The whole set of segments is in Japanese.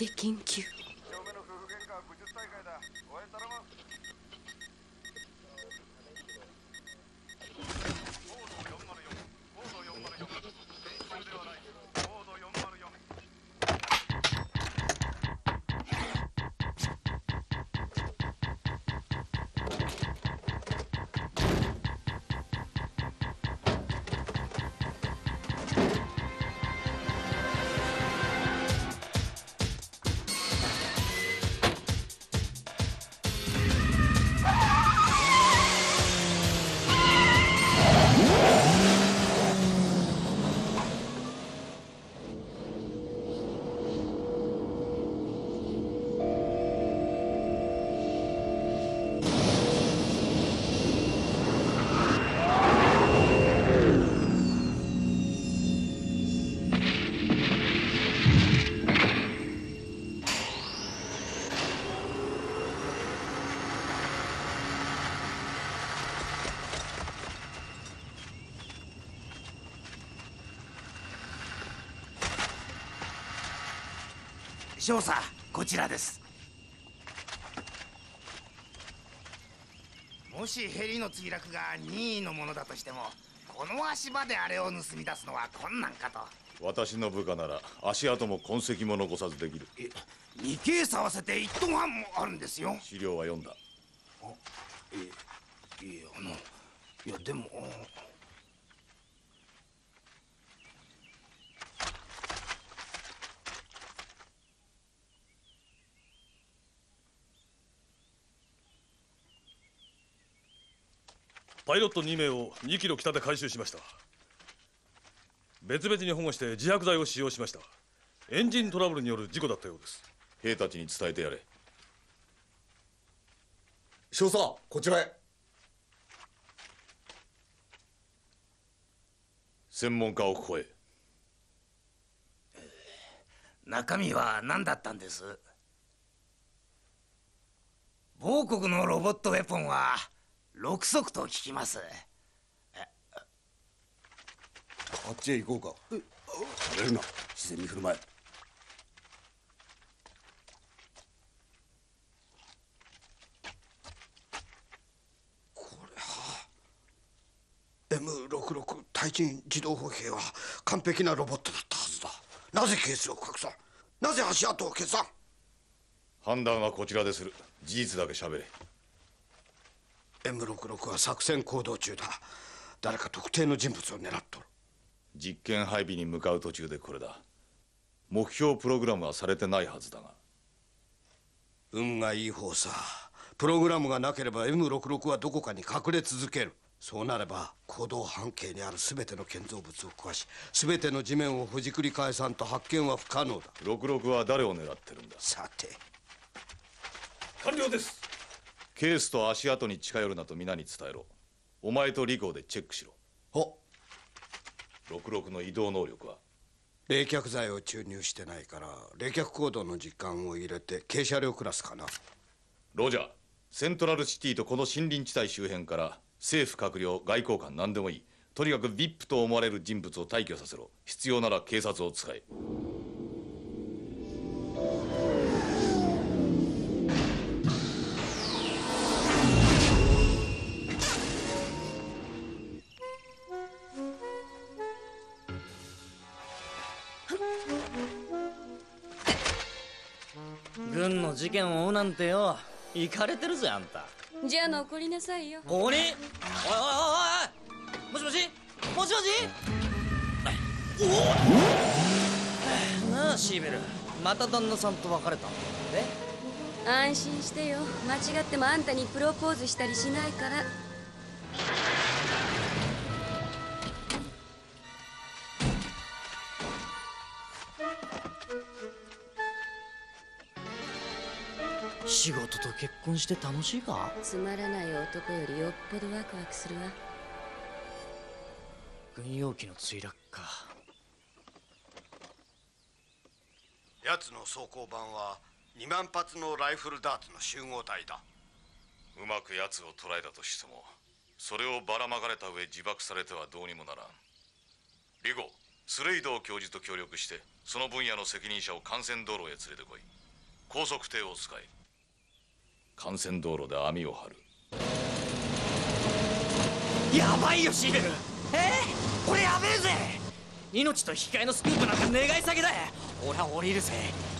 で研究。少佐こちらです。もしヘリの墜落が任意のものだとしてもこの足場であれを盗み出すのは困難かと。私の部下なら足跡も痕跡も残さずできる。え2ケース合わせて1トン半もあるんですよ。資料は読んだ。いやあのいやでもパイロット2名を2キロ北で回収しました。別々に保護して自白剤を使用しました。エンジントラブルによる事故だったようです。兵たちに伝えてやれ。少佐こちらへ。専門家をここへ。中身は何だったんです？某国のロボットウェポンは6足と聞きます。あっちへ行こうか。食べるな。自然に振る舞え。これは。M66 対人自動歩兵は完璧なロボットだったはずだ。なぜケースを拡散なぜ足跡を消さん？判断はこちらでする。事実だけ喋れ。M66 は作戦行動中だ。誰か特定の人物を狙っとる。実験配備に向かう途中でこれだ。目標プログラムはされてないはずだが。運がいい方さ。プログラムがなければ M66 はどこかに隠れ続ける。そうなれば行動半径にある全ての建造物を壊し全ての地面をほじくり返さんと発見は不可能だ。66は誰を狙ってるんだ？さて。完了ですケースと足跡に近寄るなと皆に伝えろ。お前とリコーでチェックしろ。お66の移動能力は？冷却剤を注入してないから冷却コードの時間を入れて軽車両クラスかな。ロジャーセントラルシティとこの森林地帯周辺から政府閣僚外交官何でもいい。とにかく VIP と思われる人物を退去させろ。必要なら警察を使え行かれてるぜあんた。じゃあ残りなさいよ。ここに？おいおいおいおい。もしもし？もしもし？おおなあシーベル。また旦那さんと別れたんだって安心してよ。間違ってもあんたにプロポーズしたりしないから結婚して楽しいか？つまらない男よりよっぽどワクワクするわ。軍用機の墜落か。奴の装甲板は2万発のライフルダーツの集合体だ。うまく奴を捕らえたとしてもそれをばらまかれた上自爆されてはどうにもならん。リゴスレイドー教授と協力してその分野の責任者を幹線道路へ連れてこい。高速艇を使え幹線道路で網を張る。やばいよシーベル。えー、これやべえぜ。命と引き換えのスクープなんて願い下げだ。俺は降りるぜ。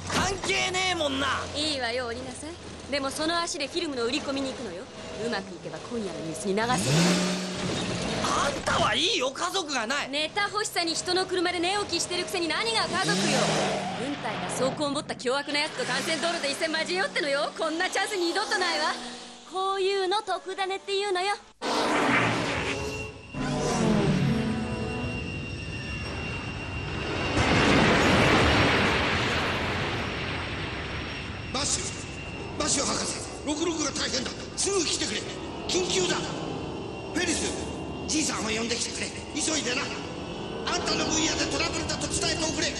関係ねえもんな。いいわよ降りなさい。でもその足でフィルムの売り込みに行くのよ。うまくいけば今夜のニュースに流せあんたはいいよ家族がない。ネタ欲しさに人の車で寝起きしてるくせに何が家族よ。軍隊が装甲を持った凶悪なやつと幹線道路で一戦交えようってのよ。こんなチャンス二度とないわ。こういうの特ダネっていうのよ。マッシュマッシュ博士66が大変だ。すぐ来てくれ。緊急だ。フェリスじいさんを呼んできてくれ。急いでな。あんたの分野でトラブルだと伝えておくれ。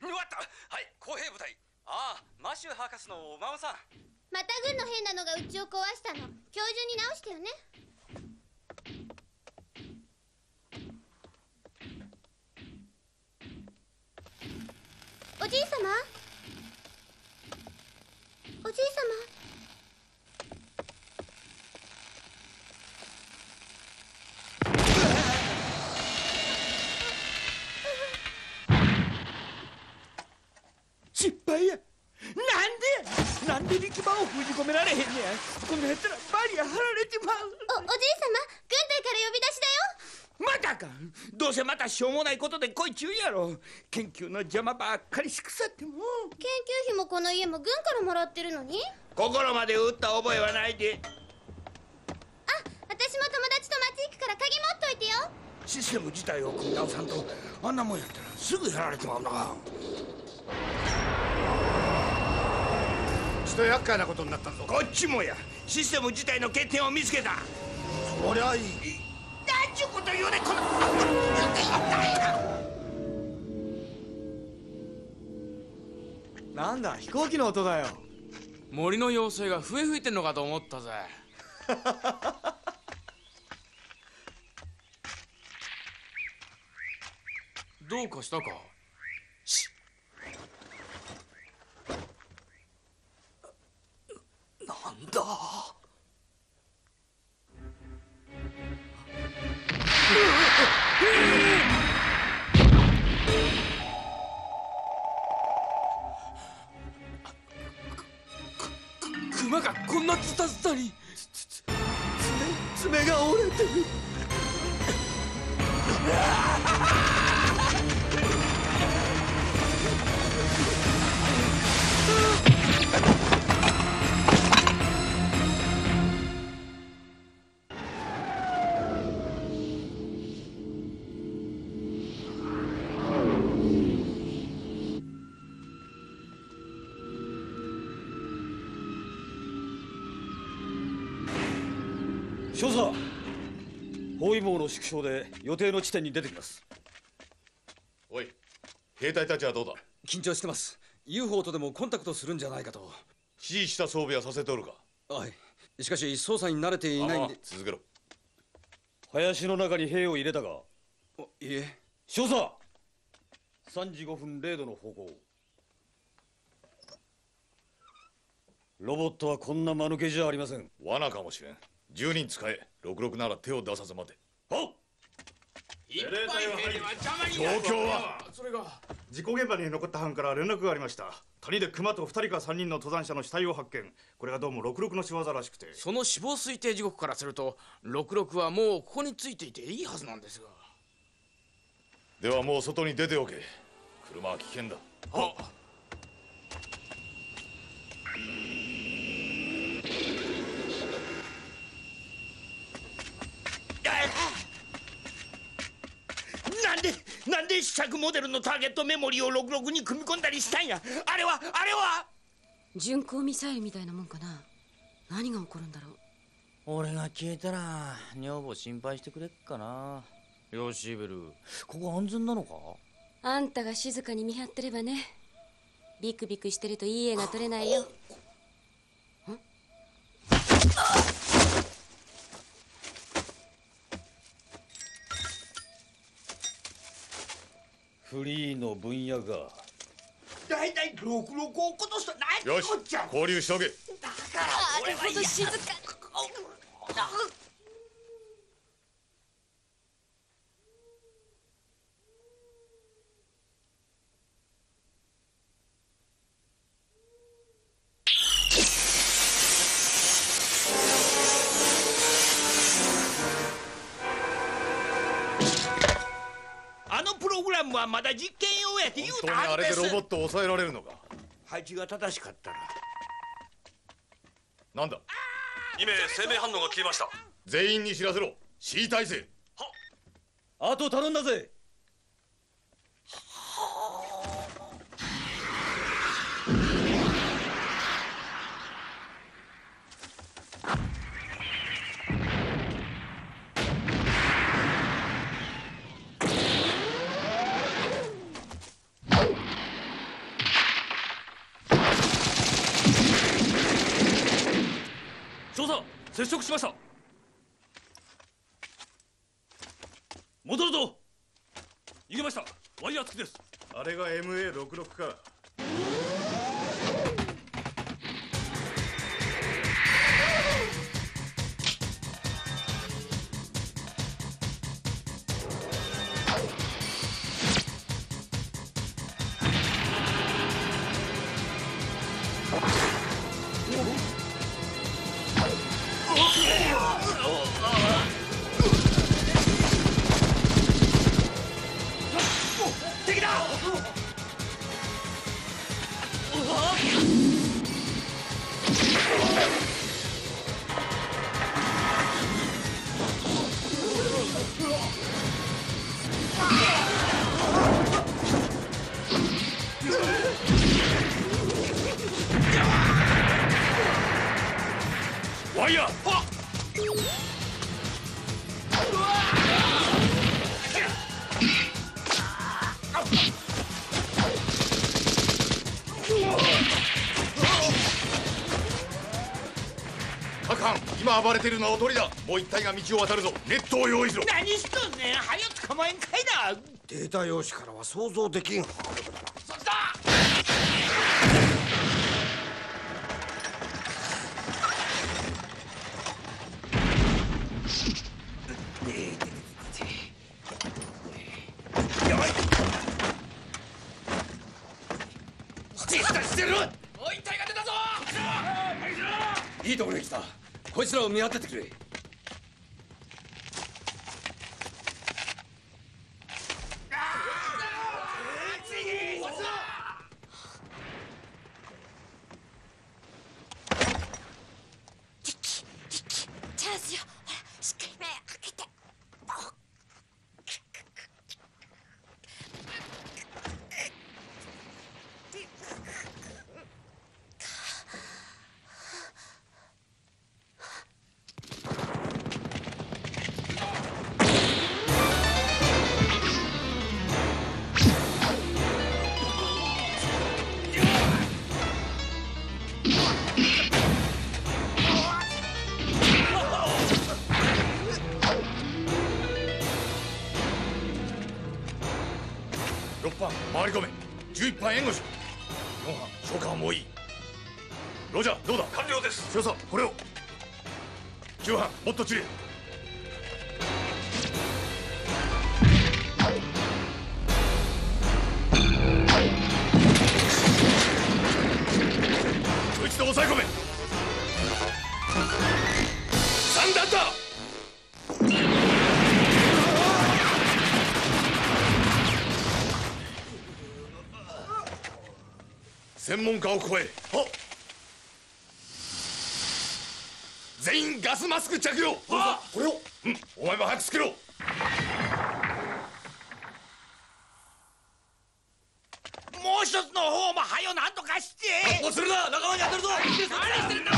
もうわったはい公平部隊。ああマシュー博士のお孫さん。また軍の変なのがうちを壊したの。今日中に直してよねじいさまおじいさま失敗や。なんでなんで力場を封じ込められへんねやこんなやったらバリア張られてまうおおじいさま軍隊から呼び出しだよまたかどうせまたしょうもないことで来いちゅうやろ。研究の邪魔ばっかりしくさっても。研究費もこの家も軍からもらってるのに？心まで打った覚えはないで。あ私も友達と町行くから鍵持っといてよ。システム自体を組み直さんとあんなもんやったらすぐやられてまうな。ちと厄介なことになったぞ。こっちもや。システム自体の欠点を見つけた。そりゃいいなんちゅうこと言うねこのなんだ飛行機の音だよ。森の妖精が笛吹いてんのかと思ったぜ。どうかしたか？なんだ？クマがこんなズタズタに爪爪が折れてる包囲網の縮小で予定の地点に出てきます。おい兵隊たちはどうだ？緊張してます。UFO とでもコンタクトするんじゃないかと。指示した装備はさせておるか？はい。しかし操作に慣れていないんで。続けろ。林の中に兵を入れたがいえ。少佐！3時5分0度の方向ロボットはこんな間抜けじゃありません。罠かもしれん。10人使え。66なら手を出さず待てはいっぱい兵では邪魔に状なる況は？それが。事故現場に残った班から連絡がありました。谷で熊と2人か3人の登山者の死体を発見。これがどうも66の仕業らしくて。その死亡推定時刻からすると66はもうここについていていいはずなんですが。ではもう外に出ておけ。車は危険だ。はななんで試着モデルのターゲットメモリーを66に組み込んだりしたんや？あれはあれは？巡航ミサイルみたいなもんかな。何が起こるんだろう。俺が消えたら女房心配してくれっかな。よしイベル。ここ安全なのか？あんたが静かに見張ってればね。ビクビクしてるといい絵が撮れないよフリーの分野が。大体66を落とすと何よしこっちゃ。交流しとけ。なるほど静か まだ実験用やって言うた本当にあはずですれでロボットを抑えられるのか。配置が正しかったら。なんだ？2名生命反応が消えました。全員に知らせろ。C 体制。あと頼んだぜ少佐接触しました。戻るぞ。逃げました。ワイヤー付きです。あれが MA66 か今暴れているのはおとりだ。もう一体が道を渡るぞ。ネットを用意しろ。何しとんねん。早く捕まえんかいな。データ用紙からは想像できんを見当ててくれ。班回り込め。11班援護し4班召喚はもうい。いロジャーどうだ？完了です。少佐これを。9班もっと散れ。そいつで抑え込め。3段だ専門家を超え。全員ガスマスク着用。これを。うん。お前も早くつけろ。もう一つの方もはよなんとかして。もうするな。仲間に当たるぞ。何してるんだ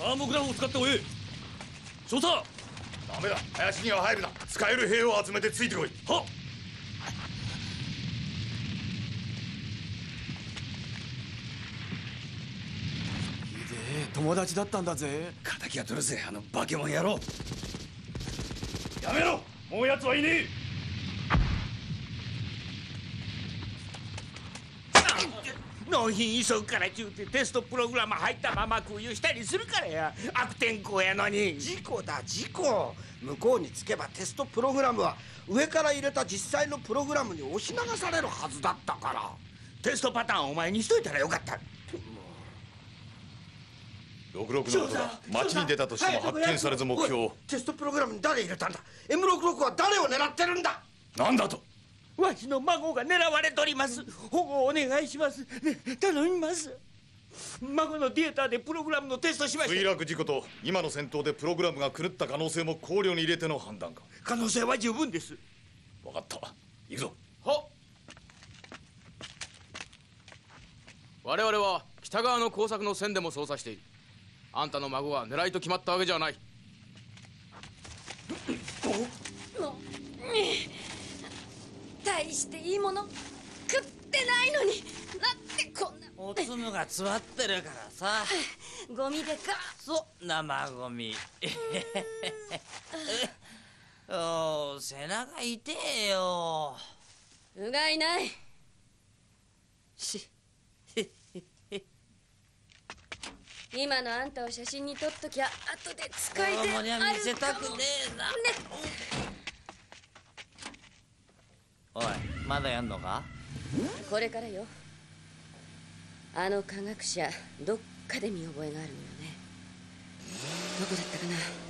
サーモグラフを使って追え少佐ダメだ。林には入るな。使える兵を集めてついてこい。はっ。友達だったんだぜ。敵が取るぜ。あの化け物野郎。やめろ。もう奴はいねえ納品急ぐからちゅうてテストプログラム入ったまま空輸したりするからや。悪天候やのに。事故だ事故。向こうにつけばテストプログラムは上から入れた実際のプログラムに押し流されるはずだったから。テストパターンお前にしといたらよかった。66のことだ街に出たとしても発見されず目標を。テストプログラムに誰入れたんだ？M66 は誰を狙ってるんだ？なんだと？わしの孫が狙われとります。保護お願いします、ね、頼みます。孫のデータでプログラムのテストしまし墜た落事故と今の戦闘でプログラムが狂った可能性も考慮に入れての判断か。可能性は十分です。分かった。行くぞ。は我々は北側の工作の線でも捜査している。あんたの孫が狙いと決まったわけじゃない大していいもの食ってないのに。なんでこんな。おつむが詰まってるからさ。ゴミでか。そう生ゴミ。おー背中痛えよ。うがいない。し。今のあんたを写真に撮っときゃ後で使い子で供には見せたくねえなおいまだやんのか？これからよ。あの科学者どっかで見覚えがあるのよね。どこだったかな？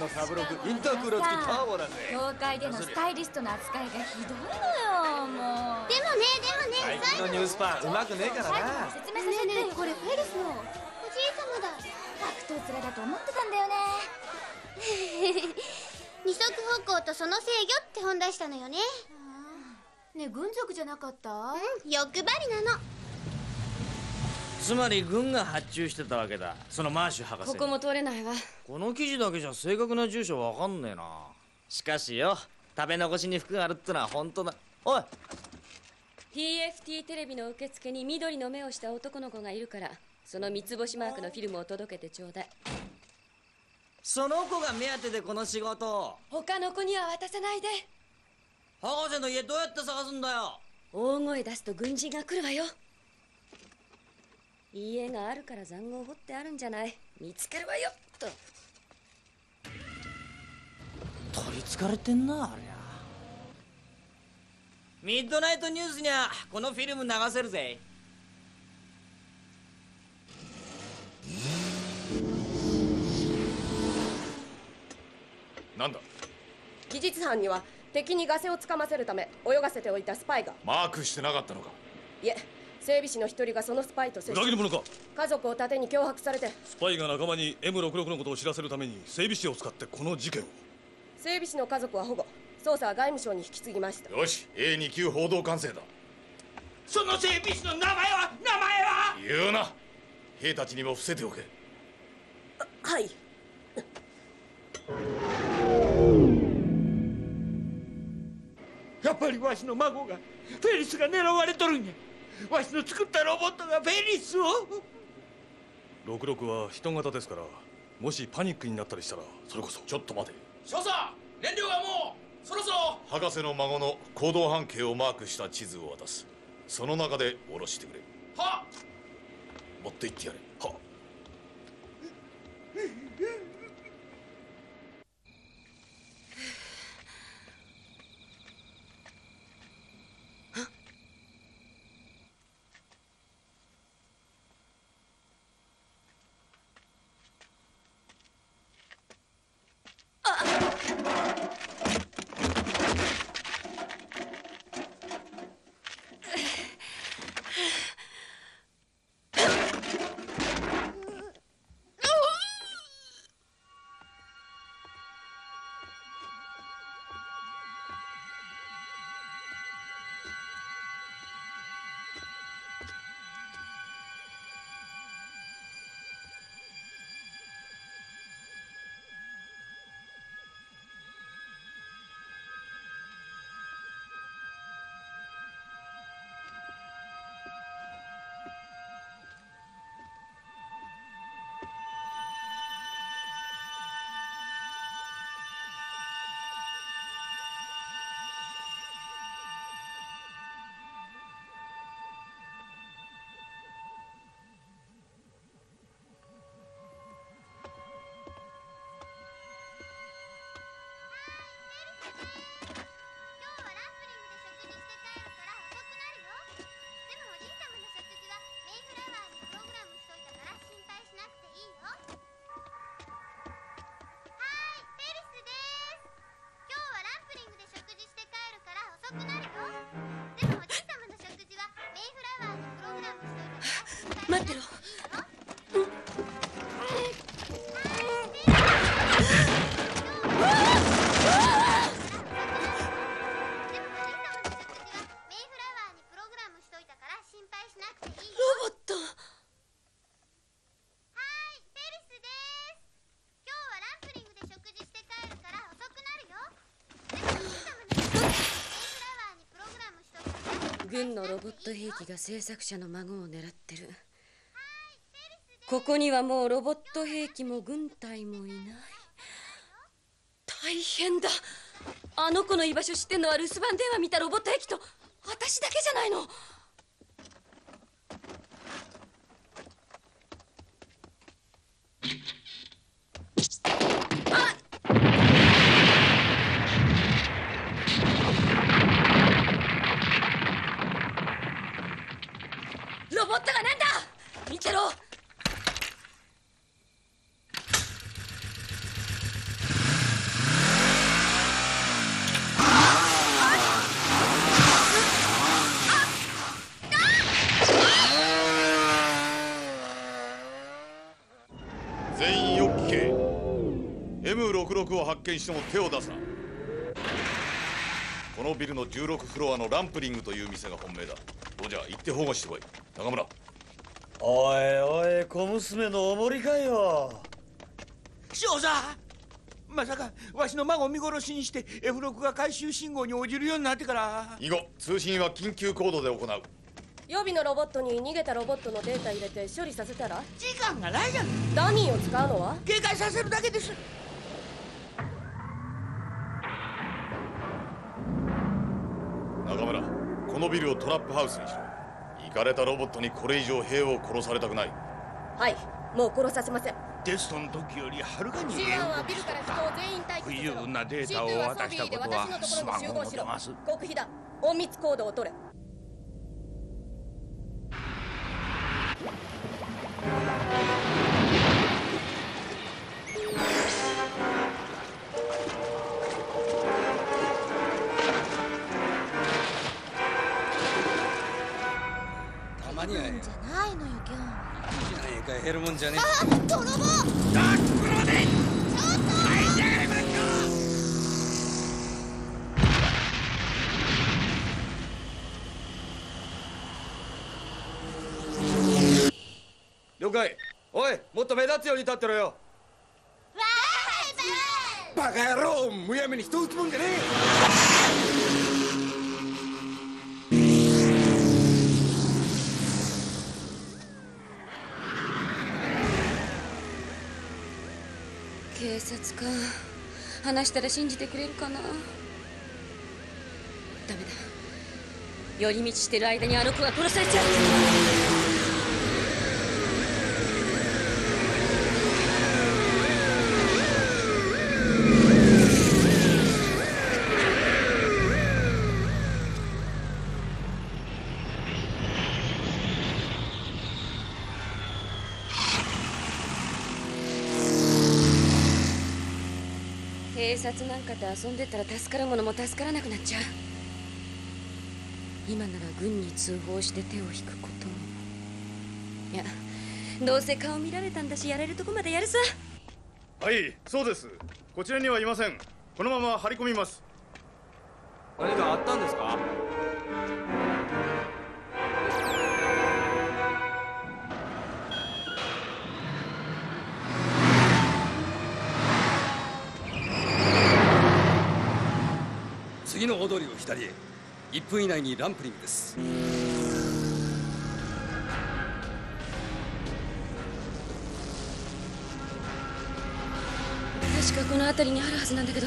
のサブロクインタークーラー付きターボだぜ業界でのスタイリストの扱いがひどいのよもう。でもねでもね最近のニュースパンうまくねえから最後なに説明させて。ねえねえこれフェルスの。おじい様だ。悪党面だと思ってたんだよね。二足歩行とその制御って本出したのよね。ねえ軍属じゃなかった？うん欲張りなのつまり軍が発注してたわけだ。そのマーシュ博士ここも通れないわ。この記事だけじゃ正確な住所わかんねえな。しかしよ食べ残しに服があるってのは本当だ。おい！TFT テレビの受付に緑の目をした男の子がいるからその三つ星マークのフィルムを届けてちょうだい。その子が目当てでこの仕事を。他の子には渡さないで。博士の家どうやって探すんだよ。大声出すと軍人が来るわよ家があるから塹壕掘ってあるんじゃない。見つけるわよ。と。取りつかれてんなありゃミッドナイトニュースにゃこのフィルム流せるぜ。なんだ？技術班には敵にガセをつかませるため泳がせておいたスパイが。マークしてなかったのか。いえ整備士の一人がそのスパイと接裏切り者か。家族を盾に脅迫されてスパイが仲間に M66 のことを知らせるために整備士を使ってこの事件を。整備士の家族は保護捜査は外務省に引き継ぎました。よし A2 級報道管制だ。その整備士の名前は？名前は？言うな。兵たちにも伏せておけ。はい。やっぱりわしの孫がフェリスが狙われとるんやわしの作ったロボットがフェリスを？66は人型ですからもしパニックになったりしたらそれこそ。ちょっと待て。少佐燃料がもうそろそろ。博士の孫の行動半径をマークした地図を渡す。その中で下ろしてくれ。は持って行ってやれ。は遅いたから軍のロボット兵器が制作者の孫を狙ってる。ここにはもうロボット兵器も軍隊もいない。大変だ。あの子の居場所知ってんのは留守番電話見たロボット兵器と私だけじゃないのロボットがなんだ見てろ全員よく聞け M66 を発見しても手を出すなこのビルの16フロアのランプリングという店が本命だ。どうじゃ行って保護してこい。中村。おいおい小娘のおもりかよ。少佐まさかわしの孫を見殺しにして F6 が回収信号に応じるようになってから。以後通信は緊急コードで行う。予備のロボットに逃げたロボットのデータ入れて処理させたら？時間がないじゃん。ダミーを使うのは？警戒させるだけです中村このビルをトラップハウスにしろ。行かれたロボットにこれ以上兵を殺されたくない。はいもう殺させません。テストの時よりはるかに C1 はビルから人を全員待機不させろ。十分なデータを C2 は渡したことはソビーで私のところに集合しろ。すまん思ってます極秘だ。隠密コードを取れ減るもんじゃねあ泥棒。で。ちょっとはいじゃがいますよ了解。おいもっと目立つように立ってろよ。バカ野郎むやみに人撃つもんじゃね警察官。話したら信じてくれるかな？ダメだ。寄り道してる間にあの子が殺されちゃう。察なんかと遊んでたら助かるものも助からなくなっちゃう。今なら軍に通報して手を引くことも。いやどうせ顔見られたんだしやれるとこまでやるさ。はいそうです。こちらにはいません。このまま張り込みます。何かあったんですか？次の大通りを左へ1分以内にランプリングです。確かこの辺りにあるはずなんだけど。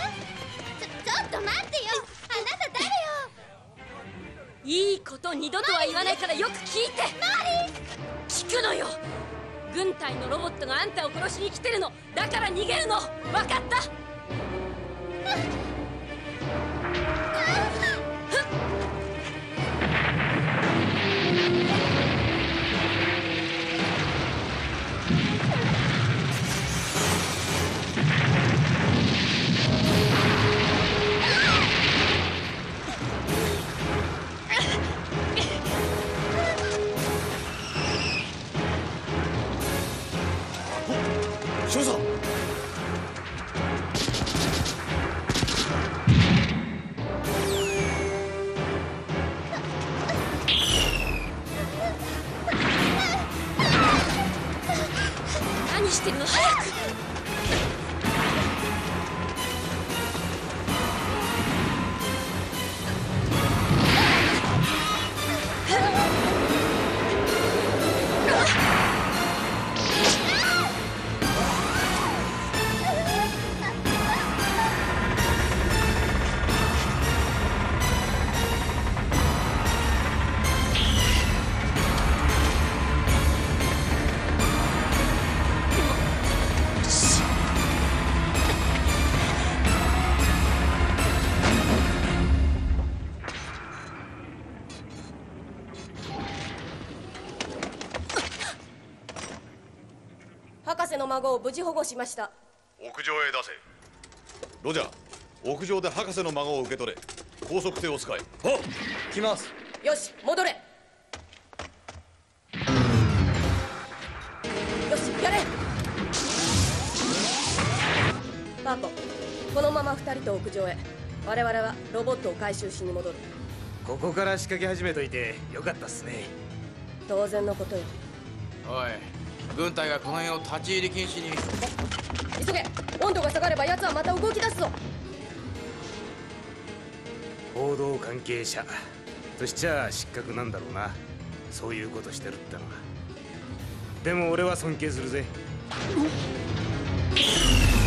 孫を無事保護しました。屋上へ出せ。ロジャー屋上で博士の孫を受け取れ。高速艇を使え。お来ます。よし戻れ。よしやれ。パーポこのまま二人と屋上へ。我々はロボットを回収しに戻る。ここから仕掛け始めといてよかったっすね。当然のことよ。おい軍隊がこの辺を立ち入り禁止に。急げ。温度が下がれば奴はまた動き出すぞ。報道関係者。としちゃ失格なんだろうな。そういうことしてるってのは。でも俺は尊敬するぜ。お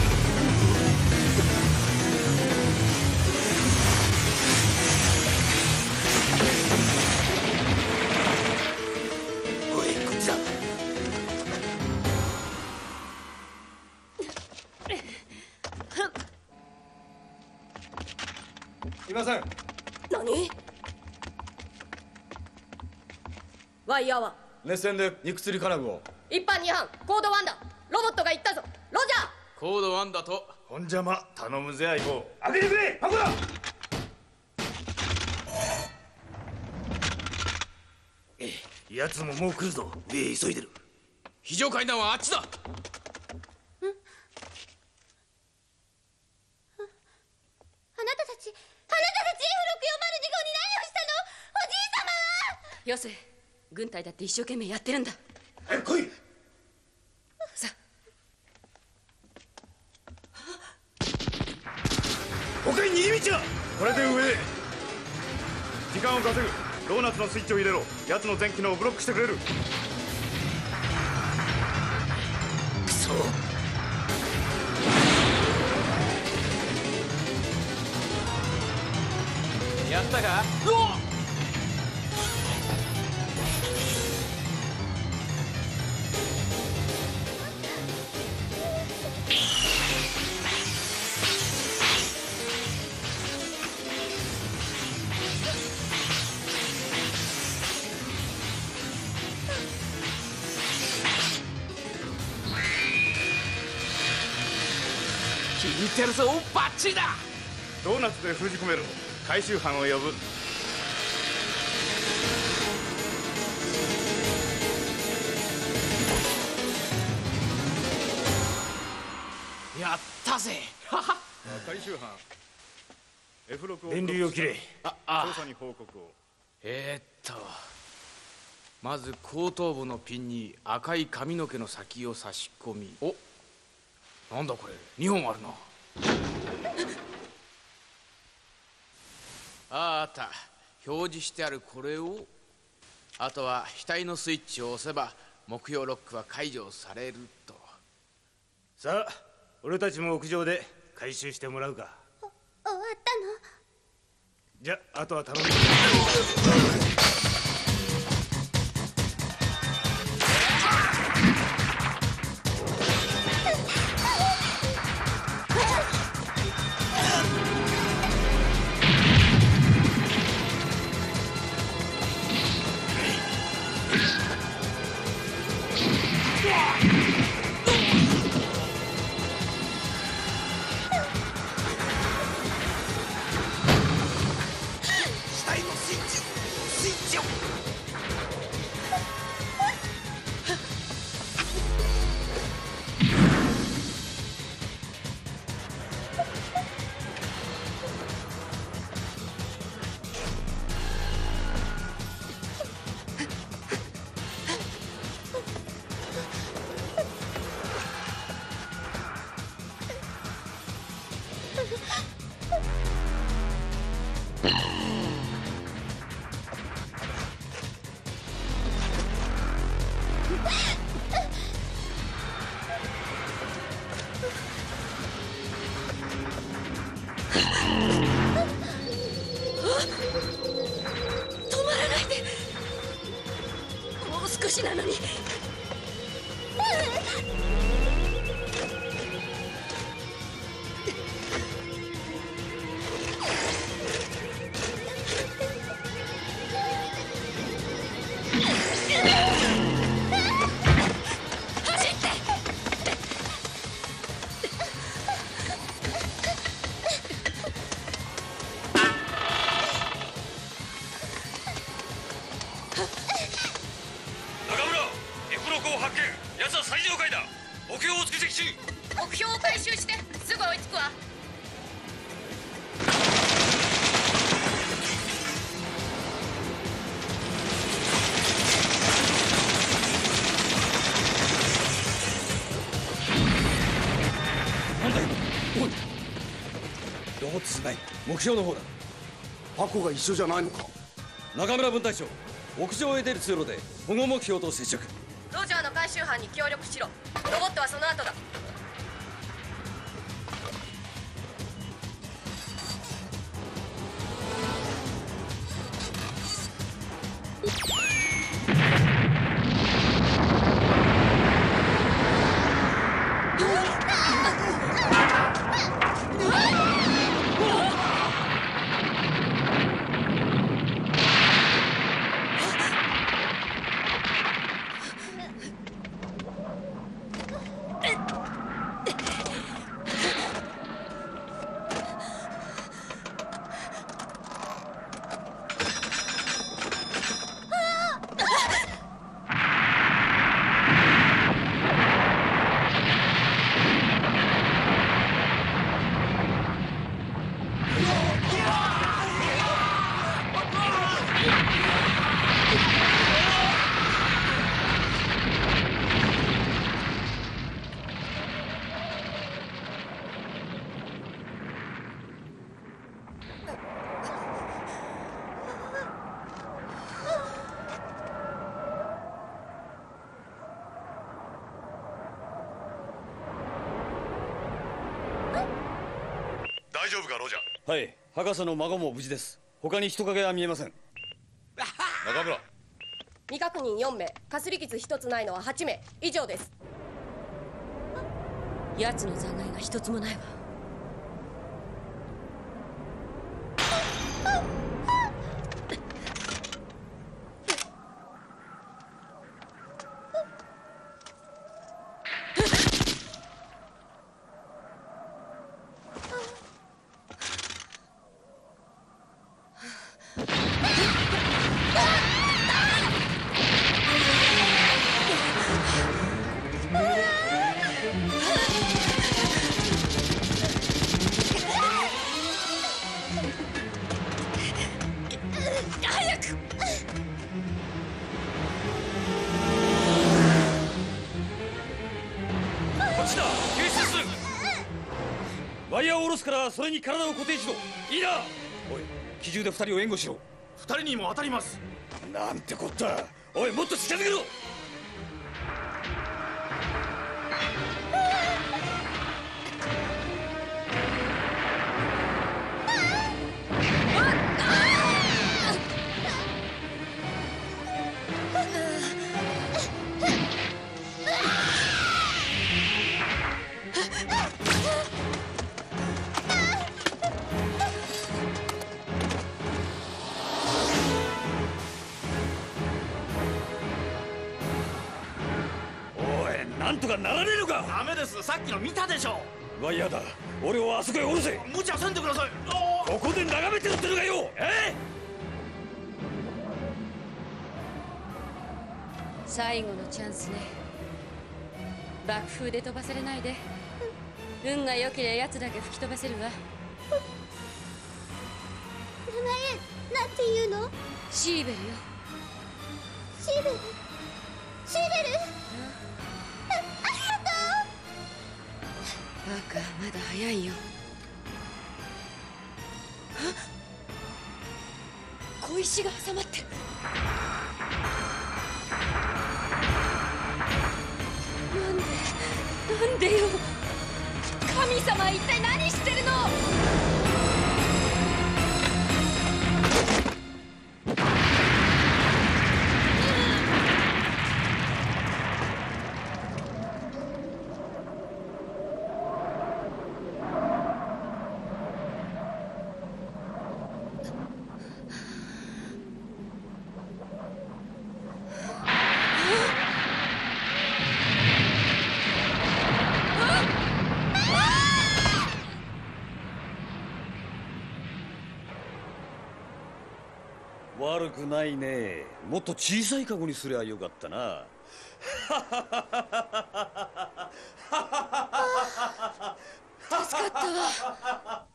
熱線で肉釣り金具を。一班二班コードワンだロボットが行ったぞ。ロジャー。コード1だと。本邪魔頼むぜ相棒。開けてくれ箱だ。奴ももう来るぞ。上へ急いでる。非常階段はあっちだ。あなたたちあなたたち F640 に何をしたの？おじい様！よせ軍隊だって一生懸命やってるんだ。早く来い！さ他に逃げ道は？これで上へ。時間を稼ぐ。ドーナツのスイッチを入れろ。奴の全機能をブロックしてくれる。クソやったか？ナツで封じ込めろ回収班を呼ぶ。やったぜ。は は回収班。F6 を電流を切れ。ああ。捜査に報告を。えー、っと。まず後頭部のピンに赤い髪の毛の先を差し込み。お。なんだこれ。2本あるなあああった。表示してあるこれをあとは額のスイッチを押せば目標ロックは解除されると。さあ俺たちも屋上で回収してもらうか。終わったの？じゃあとは頼む少しなのに。走っ標の方だ。箱が一緒じゃないのか。中村分隊長屋上へ出る通路で保護目標と接触。博士の孫も無事です。他に人影は見えません。中村。未確認4名。かすり傷1つないのは8名。以上です。奴の残骸が一つもないわそれに体を固定しろ。いいな。おい機銃で二人を援護しろ。二人にも当たります。なんてこった。おいもっと近づけろ。きの見たでしょ。ワイヤーだ。俺をあそこへ下ろせ。無茶せんでください。ここで眺めてるってのがよえ？最後のチャンスね。爆風で飛ばされないで。運が良ければ奴だけ吹き飛ばせるわ。名前なんて言うの？シーベルよ。シーベル？シーベル？ああパーカーまだ早いよ。小石が挟まってる。なんでなんでよ。神様一体何してるの？くないね。もっと小さいカゴにすりゃよかったな。助かったわ。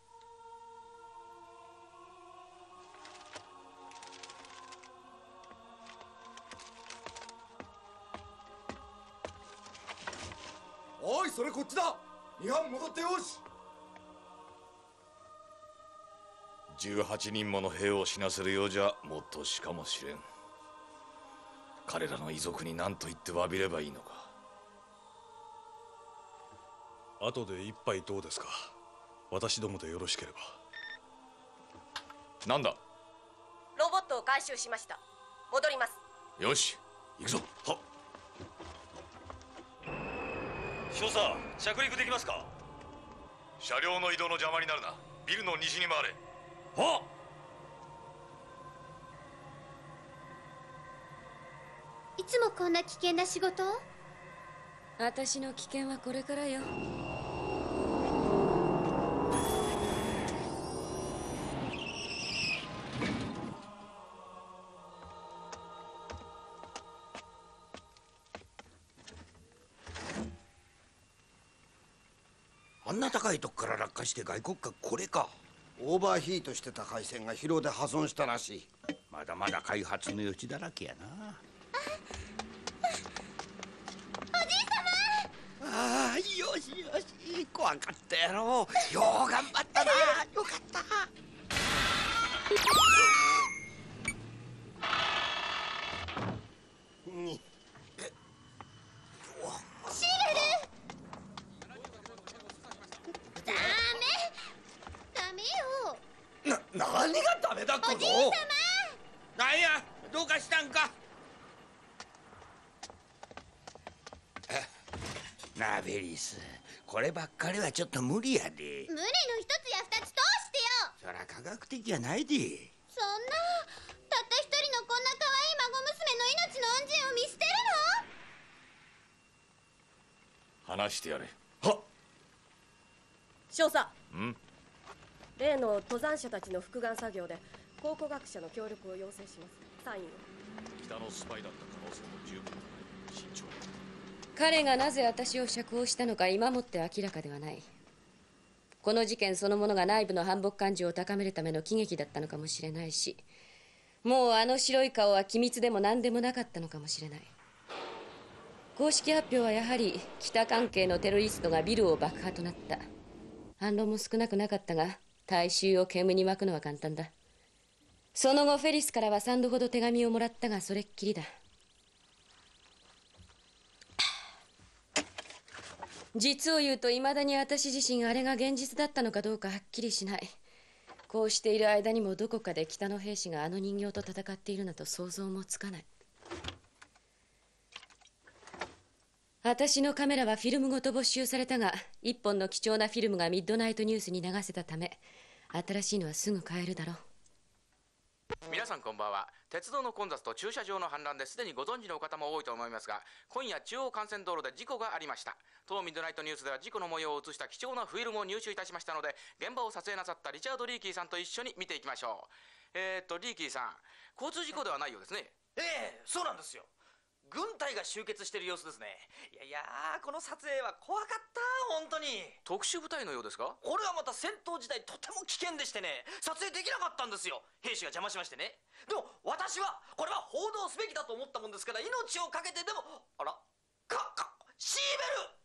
おいそれこっちだ。2班戻ってよし18人もの兵を死なせるようじゃもっとしかもしれん。彼らの遺族に何と言って詫びればいいのか。後で一杯どうですか？私どもでよろしければ。なんだ？ロボットを回収しました。戻ります。よし行くぞ。はっ。少佐着陸できますか？車両の移動の邪魔になるな。ビルの西に回れはっいつもこんな危険な仕事？を私の危険はこれからよ。あんな高いとこから落下して外国かこれかオーバーヒートしてた配線が疲労で破損したらしい。まだまだ開発の余地だらけやな。ああよしよし怖かったやろ。よう頑張ったな。よかった。にシールルダメダメよな何がダメだ小僧おじい様。なんやどうかしたんか。なあベリス。こればっかりはちょっと無理やで。無理の一つや二つ通してよ。そら科学的やないで。そんな。たった一人のこんな可愛い孫娘の命の恩人を見捨てる話してやれ。少佐ん？例の登山者たちの復元作業で考古学者の協力を要請します。サインを。北のスパイだった可能性も十分だ慎重。に彼がなぜ私を釈放したのか今もって明らかではない。この事件そのものが内部の反目感情を高めるための喜劇だったのかもしれないしもうあの白い顔は機密でも何でもなかったのかもしれない。公式発表はやはり北関係のテロリストがビルを爆破となった。反論も少なくなかったが大衆を煙に巻くのは簡単だ。その後フェリスからは3度ほど手紙をもらったがそれっきりだ。実を言うといまだに私自身あれが現実だったのかどうかはっきりしない。こうしている間にもどこかで北の兵士があの人形と戦っているなど想像もつかない。私のカメラはフィルムごと没収されたが一本の貴重なフィルムがミッドナイトニュースに流せたため新しいのはすぐ買えるだろう。皆さんこんばんは。鉄道の混雑と駐車場の氾濫ですでにご存知の方も多いと思いますが今夜中央幹線道路で事故がありました。当ミッドナイトニュースでは事故の模様を映した貴重なフィルムを入手いたしましたので現場を撮影なさったリチャード・リーキーさんと一緒に見ていきましょう。えー、っとリーキーさん交通事故ではないようですね。ええそうなんですよ軍隊が集結してる様子ですね。いやいやこの撮影は怖かった本当に。特殊部隊のようですか？これはまた戦闘時代とても危険でしてね。撮影できなかったんですよ。兵士が邪魔しましてね。でも私はこれは報道すべきだと思ったもんですから命を懸けてでもあらかかシーベル